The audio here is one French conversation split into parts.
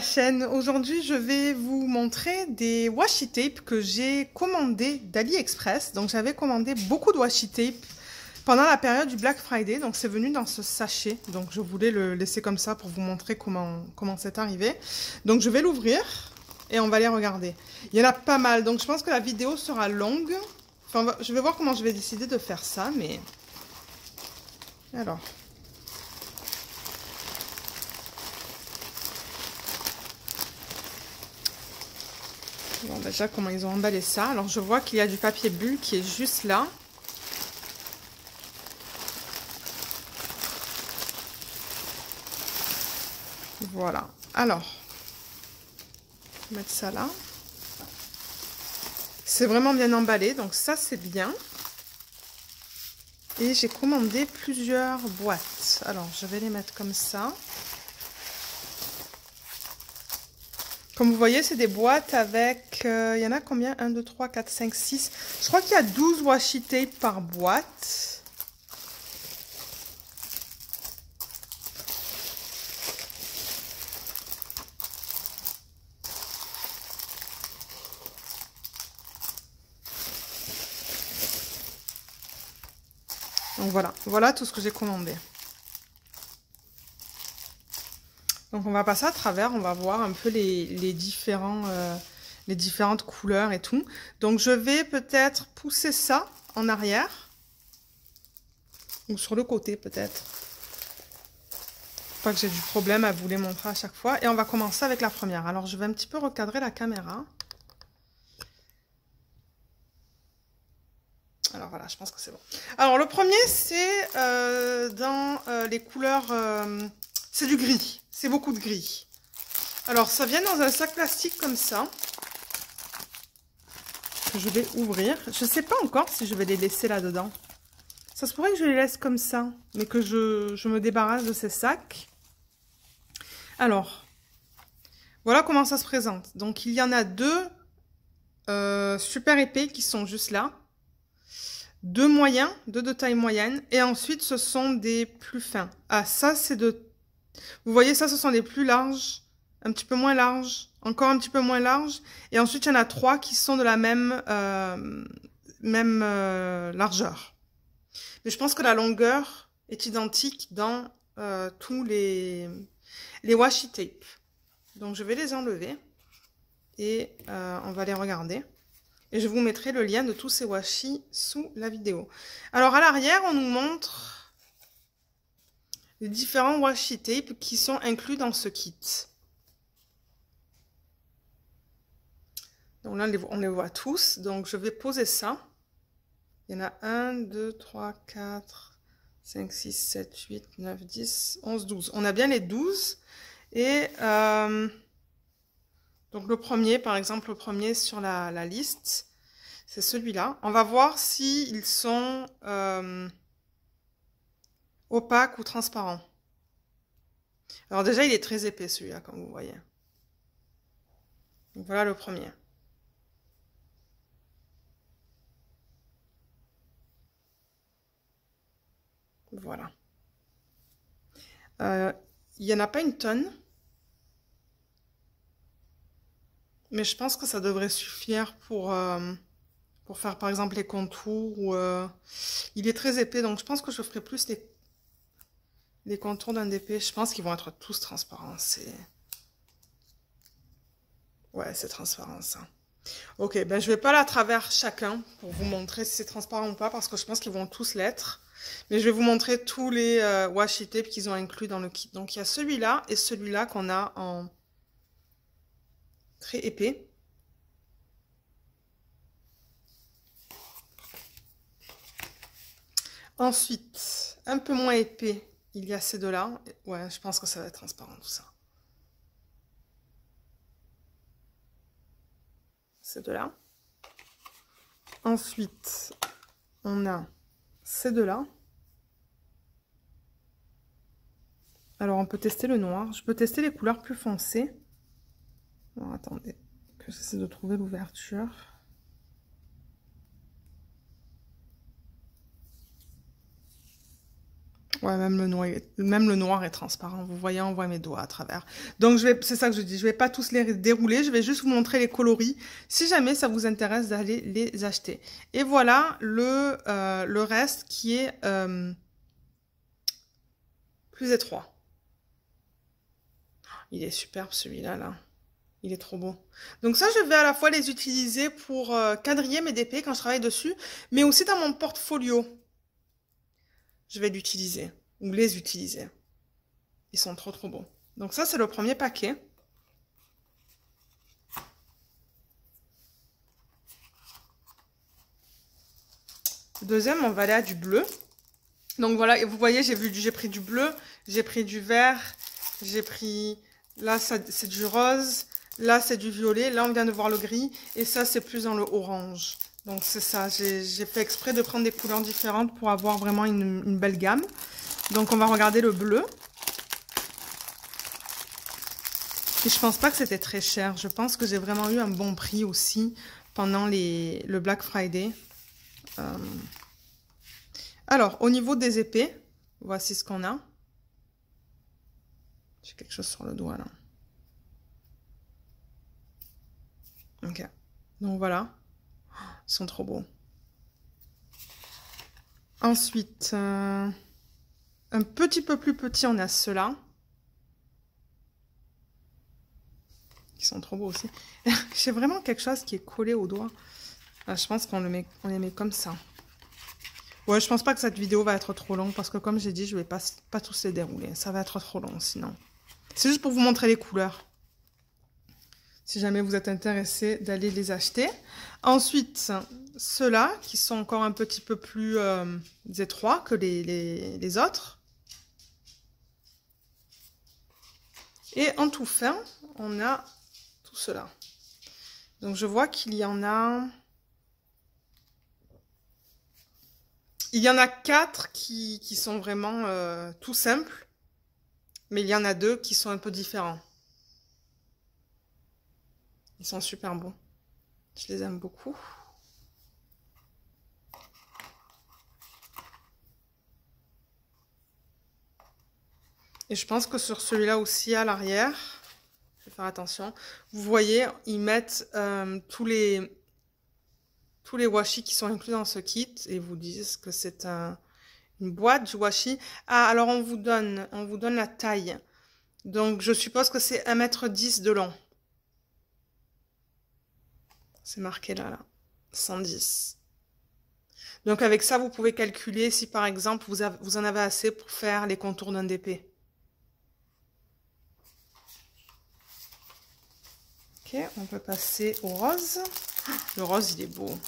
chaîne. Aujourd'hui, je vais vous montrer des washi tape que j'ai commandé d'AliExpress. Donc, j'avais commandé beaucoup de washi tape pendant la période du Black Friday. Donc, c'est venu dans ce sachet. Donc, je voulais le laisser comme ça pour vous montrer comment comment c'est arrivé. Donc, je vais l'ouvrir et on va les regarder. Il y en a pas mal. Donc, je pense que la vidéo sera longue. Enfin, je vais voir comment je vais décider de faire ça, mais... Alors... Bon, déjà, comment ils ont emballé ça. Alors, je vois qu'il y a du papier bulle qui est juste là. Voilà. Alors, mettre ça là. C'est vraiment bien emballé, donc ça, c'est bien. Et j'ai commandé plusieurs boîtes. Alors, je vais les mettre comme ça. Comme vous voyez, c'est des boîtes avec... Euh, il y en a combien? 1, 2, 3, 4, 5, 6. Je crois qu'il y a 12 washi tape par boîte. Donc voilà, voilà tout ce que j'ai commandé. Donc on va passer à travers, on va voir un peu euh, les différentes couleurs et tout. Donc je vais peut-être pousser ça en arrière. Ou sur le côté peut-être. Pas que j'ai du problème à vous les montrer à chaque fois. Et on va commencer avec la première. Alors je vais un petit peu recadrer la caméra. Alors voilà, je pense que c'est bon. Alors le premier, c'est euh, dans euh, les couleurs... c'est du gris. C'est beaucoup de gris. Alors, ça vient dans un sac plastique comme ça. Je vais ouvrir. Je ne sais pas encore si je vais les laisser là-dedans. Ça se pourrait que je les laisse comme ça. Mais que je, me débarrasse de ces sacs. Alors, voilà comment ça se présente. Donc, il y en a deux euh, super épais qui sont juste là. Deux moyens, deux de taille moyenne. Et ensuite, ce sont des plus fins. Ah, ça, c'est de vous voyez, ça, ce sont les plus larges, un petit peu moins larges, encore un petit peu moins larges. Et ensuite, il y en a trois qui sont de la même, euh, même euh, largeur. Mais je pense que la longueur est identique dans euh, tous les, les washi tape. Donc, je vais les enlever et on va les regarder. Et je vous mettrai le lien de tous ces washi sous la vidéo. Alors, à l'arrière, on nous montre les différents washi tape qui sont inclus dans ce kit. Donc là, on les voit tous. Donc, je vais poser ça. Il y en a 1, 2, 3, 4, 5, 6, 7, 8, 9, 10, 11, 12. On a bien les 12. Et euh, donc, le premier, par exemple, le premier sur la, liste, c'est celui-là. On va voir s'ils sont... Euh, opaque ou transparent. Alors déjà, il est très épais celui-là, comme vous voyez. voilà le premier. Voilà. Euh, il n'y en a pas une tonne. Mais je pense que ça devrait suffire pour, euh, pour faire par exemple les contours. Euh, il est très épais, donc je pense que je ferai plus les les contours d'un DP, je pense qu'ils vont être tous transparents. Ouais, c'est transparent ça. Ok, ben je vais pas à travers chacun pour vous montrer si c'est transparent ou pas parce que je pense qu'ils vont tous l'être. Mais je vais vous montrer tous les euh, washi tape qu'ils ont inclus dans le kit. Donc il y a celui-là et celui-là qu'on a en très épais. Ensuite, un peu moins épais, il y a ces deux-là. Ouais, je pense que ça va être transparent tout ça. Ces deux-là. Ensuite, on a ces deux-là. Alors, on peut tester le noir. Je peux tester les couleurs plus foncées. Attendez, que j'essaie de trouver l'ouverture. Ouais, même le, noir, est transparent. Vous voyez, on voit mes doigts à travers. Donc, c'est ça que je dis. Je vais pas tous les dérouler. Je vais juste vous montrer les coloris. Si jamais ça vous intéresse d'aller les acheter. Et voilà le, euh, reste qui est euh, plus étroit. Il est superbe celui-là, là. Il est trop beau. Donc ça, je vais à la fois les utiliser pour euh, quadriller mes DP quand je travaille dessus, mais aussi dans mon portfolio je vais l'utiliser ou les utiliser. Ils sont trop trop beaux. Donc ça, c'est le premier paquet. Deuxième, on va aller à du bleu. Donc voilà, vous voyez, j'ai pris du bleu, j'ai pris du vert, j'ai pris, là c'est du rose, là c'est du violet, là on vient de voir le gris, et ça c'est plus dans le orange. Donc c'est ça, j'ai fait exprès de prendre des couleurs différentes pour avoir vraiment une, belle gamme. Donc on va regarder le bleu. Et je pense pas que c'était très cher. Je pense que j'ai vraiment eu un bon prix aussi pendant le Black Friday. Euh, alors, au niveau des épées, voici ce qu'on a. J'ai quelque chose sur le doigt là. Ok. Donc voilà. Ils sont trop beaux. Ensuite, euh, un petit peu plus petit, on a ceux-là. Ils sont trop beaux aussi. J'ai vraiment quelque chose qui est collé au doigt. Ah, je pense qu'on le met, on les met comme ça. Ouais, je pense pas que cette vidéo va être trop longue parce que comme j'ai dit, je vais pas, pas tous les dérouler. Ça va être trop long sinon. C'est juste pour vous montrer les couleurs si jamais vous êtes intéressé d'aller les acheter. Ensuite, ceux-là, qui sont encore un petit peu plus euh, étroits que les, autres. Et en tout fin, on a tout cela. Donc je vois qu'il y en a... Il y en a quatre qui, sont vraiment euh, tout simples, mais il y en a deux qui sont un peu différents. Ils sont super beaux. Je les aime beaucoup. Et je pense que sur celui-là aussi, à l'arrière, je vais faire attention, vous voyez, ils mettent euh, tous les tous les washi qui sont inclus dans ce kit et vous disent que c'est un, une boîte du washi. Ah, alors on vous donne, on vous donne la taille. Donc je suppose que c'est 1m10 de long. C'est marqué là, là. 110. Donc avec ça, vous pouvez calculer si par exemple vous, en avez assez pour faire les contours d'un DP. Ok, on peut passer au rose. Le rose, il est beau.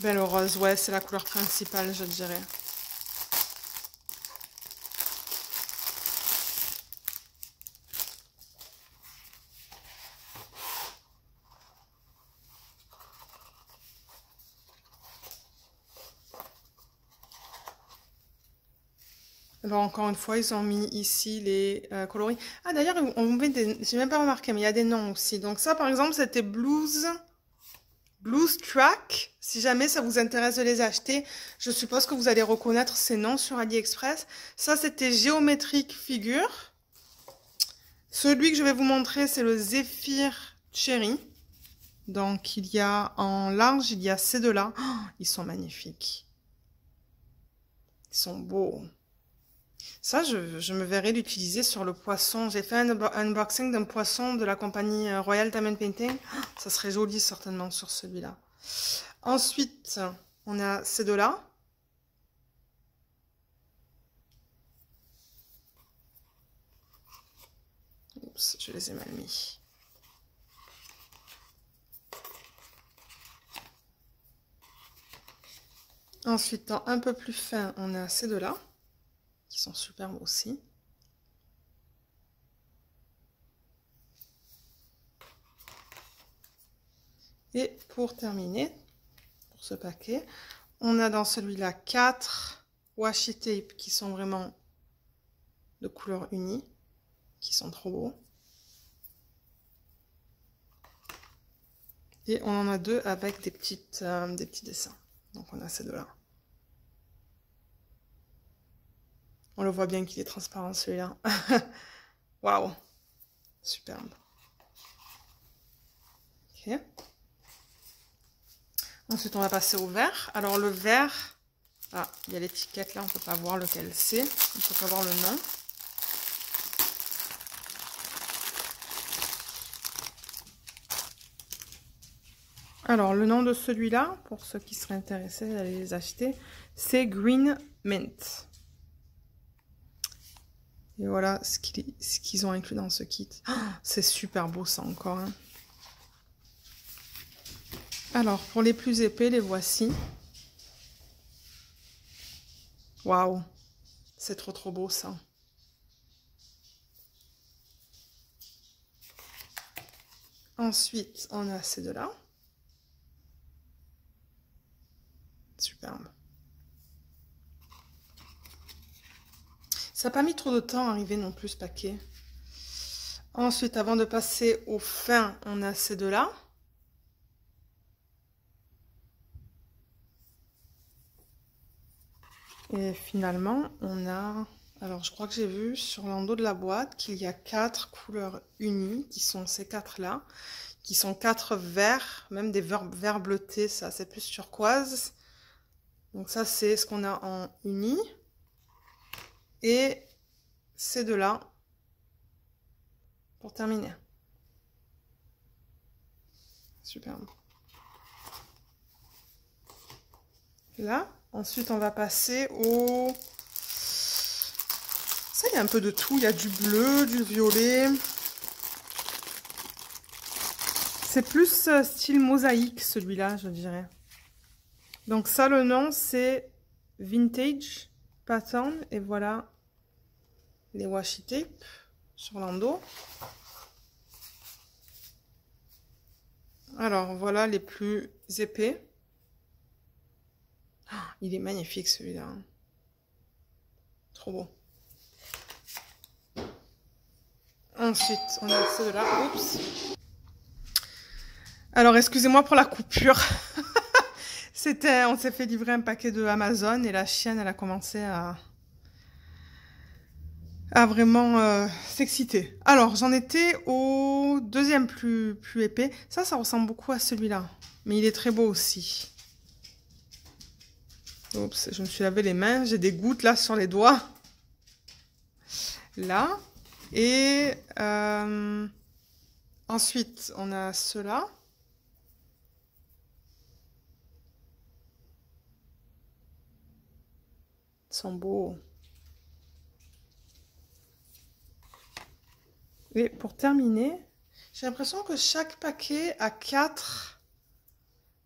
Ben le rose, ouais, c'est la couleur principale, je dirais. Encore une fois, ils ont mis ici les euh, coloris. Ah, d'ailleurs, on met des... J'ai même pas remarqué, mais il y a des noms aussi. Donc ça, par exemple, c'était Blues... Blues Track. Si jamais ça vous intéresse de les acheter, je suppose que vous allez reconnaître ces noms sur AliExpress. Ça, c'était Géométrique Figure. Celui que je vais vous montrer, c'est le Zephyr Cherry. Donc, il y a en large, il y a ces deux-là. Oh, ils sont magnifiques. Ils sont beaux. Ça, je, me verrais l'utiliser sur le poisson. J'ai fait un unboxing d'un poisson de la compagnie euh, Royal Diamond Painting. Ça serait joli certainement sur celui-là. Ensuite, on a ces deux-là. Oups, je les ai mal mis. Ensuite, un peu plus fin, on a ces deux-là sont superbes aussi. Et pour terminer, pour ce paquet, on a dans celui-là 4 washi tape qui sont vraiment de couleur unie, qui sont trop beaux. Et on en a deux avec des, petites, euh, des petits dessins. Donc on a ces deux-là. On le voit bien qu'il est transparent celui-là. Waouh Superbe. Ok. Ensuite, on va passer au vert. Alors, le vert, ah, il y a l'étiquette là, on ne peut pas voir lequel c'est. On ne peut pas voir le nom. Alors, le nom de celui-là, pour ceux qui seraient intéressés à les acheter, c'est Green Mint. Et voilà ce qu'ils ont inclus dans ce kit. Ah, c'est super beau ça encore. Hein. Alors, pour les plus épais, les voici. Waouh C'est trop trop beau ça. Ensuite, on a ces deux-là. Superbe. Ça n'a pas mis trop de temps à arriver non plus ce paquet. Ensuite, avant de passer au fin, on a ces deux-là. Et finalement, on a... Alors, je crois que j'ai vu sur l'endos de la boîte qu'il y a quatre couleurs unies, qui sont ces quatre-là, qui sont quatre verts, même des verts, bleutés, ça, c'est plus turquoise. Donc ça, c'est ce qu'on a en uni. Et ces deux-là pour terminer. Superbe. Là, ensuite on va passer au... Ça, y a un peu de tout. Il y a du bleu, du violet. C'est plus euh, style mosaïque, celui-là, je dirais. Donc ça, le nom, c'est Vintage Pattern. Et voilà les washi tape sur l'endos. Alors, voilà les plus épais. Ah, il est magnifique celui-là. Hein. Trop beau. Ensuite, on a ceux-là. Oups. Alors, excusez-moi pour la coupure. C'était, on s'est fait livrer un paquet de Amazon et la chienne, elle a commencé à, à vraiment euh, s'exciter. Alors, j'en étais au deuxième plus, plus épais. Ça, ça ressemble beaucoup à celui-là. Mais il est très beau aussi. Oups, je me suis lavé les mains. J'ai des gouttes là sur les doigts. Là. Et euh, ensuite, on a ceux-là. Ils sont beaux. Et pour terminer, j'ai l'impression que chaque paquet a quatre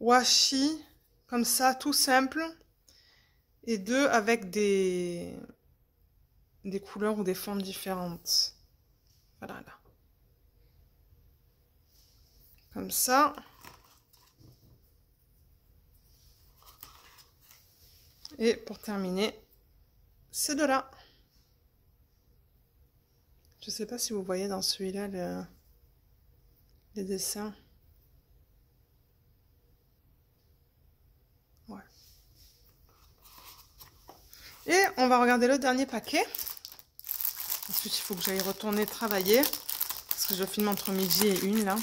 washi, comme ça, tout simple, et deux avec des, des couleurs ou des formes différentes. Voilà, là. Comme ça. Et pour terminer, c'est de là. Je sais pas si vous voyez dans celui-là le... les dessins. Ouais. Et on va regarder le dernier paquet. Ensuite, il faut que j'aille retourner travailler. Parce que je filme entre midi et une, là.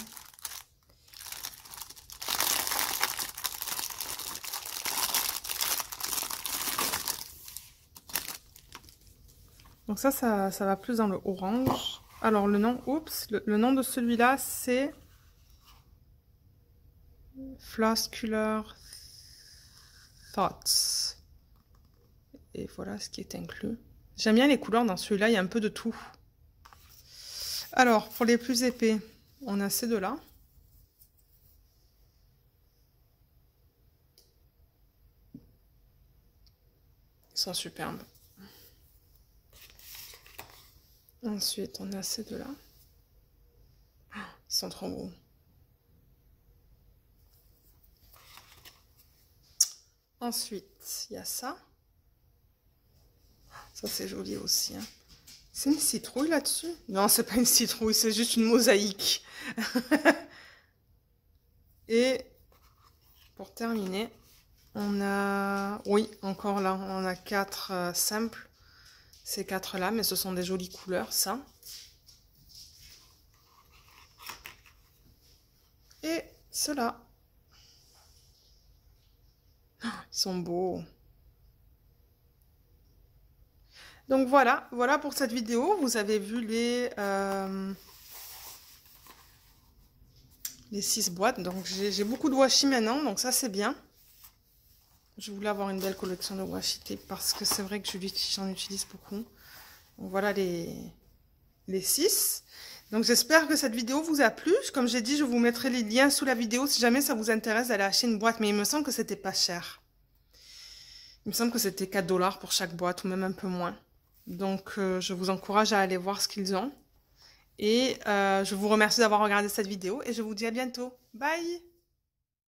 Donc ça, ça, va plus dans le orange. Alors le nom, oups, le, nom de celui-là, c'est Floscular Thoughts. Et voilà ce qui est inclus. J'aime bien les couleurs dans celui-là, il y a un peu de tout. Alors, pour les plus épais, on a ces deux-là. Ils sont superbes. Ensuite, on a ces deux-là. ils sont trop beaux. Ensuite, il y a ça. Ça, c'est joli aussi. Hein. C'est une citrouille là-dessus? Non, c'est pas une citrouille, c'est juste une mosaïque. Et pour terminer, on a... Oui, encore là, on a quatre euh, simples Ces quatre-là, mais ce sont des jolies couleurs, ça. Et ceux-là. Ils sont beaux. Donc voilà, voilà pour cette vidéo. Vous avez vu les, euh, les six boîtes. Donc j'ai beaucoup de washi maintenant, donc ça c'est bien. Je voulais avoir une belle collection de washi parce que c'est vrai que j'en utilise beaucoup. Voilà les, les six. Donc j'espère que cette vidéo vous a plu. Comme j'ai dit, je vous mettrai les liens sous la vidéo si jamais ça vous intéresse d'aller acheter une boîte. Mais il me semble que c'était pas cher. Il me semble que c'était 4 dollars pour chaque boîte ou même un peu moins. Donc euh, je vous encourage à aller voir ce qu'ils ont. Et euh, je vous remercie d'avoir regardé cette vidéo et je vous dis à bientôt. Bye